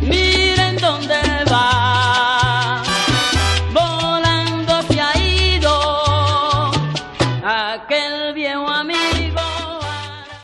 Miren dónde va, volando se ha ido aquel viejo